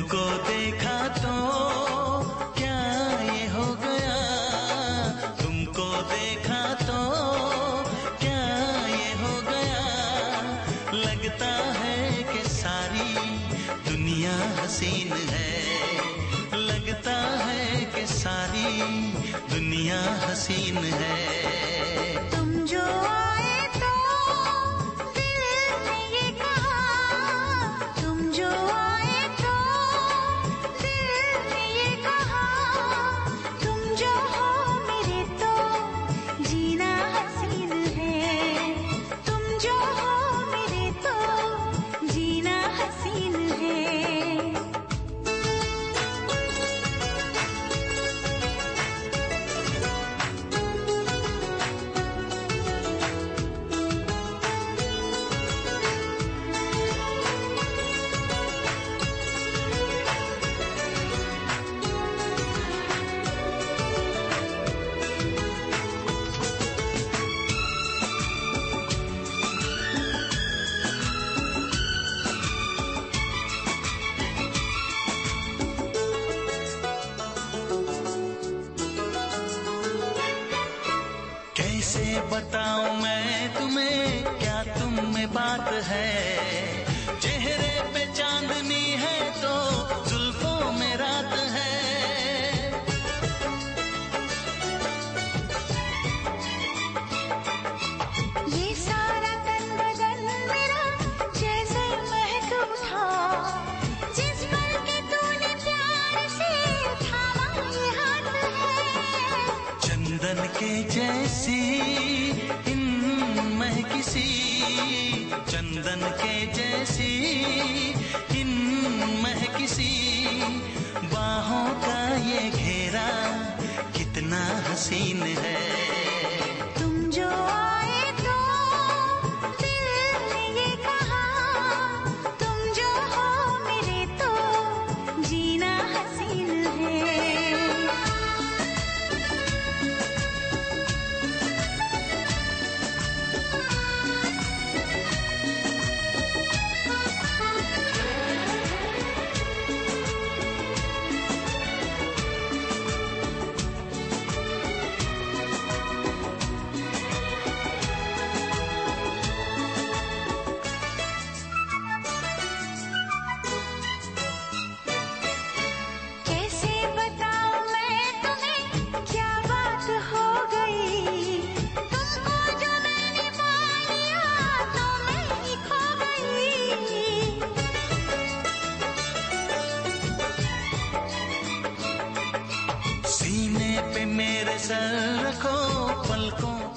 तुमको देखा तो क्या ये हो गया? तुमको देखा तो क्या ये हो गया? लगता है कि सारी दुनिया हसीन है। लगता है कि सारी दुनिया हसीन है। कैसे बताऊँ मैं तुम्हें क्या तुम में बात है? चेहरे पे चांदनी है तो जुल्फों में रात है। ये सारा तन बदन मेरा जैसे महक उठा जिस पल के तूने प्यार से थामा ये हाथ है। चंदन के जैसी चंदन के जैसी इन महकिसी बाहों का ये घेरा कितना हसीन है। सीने रखो पलकों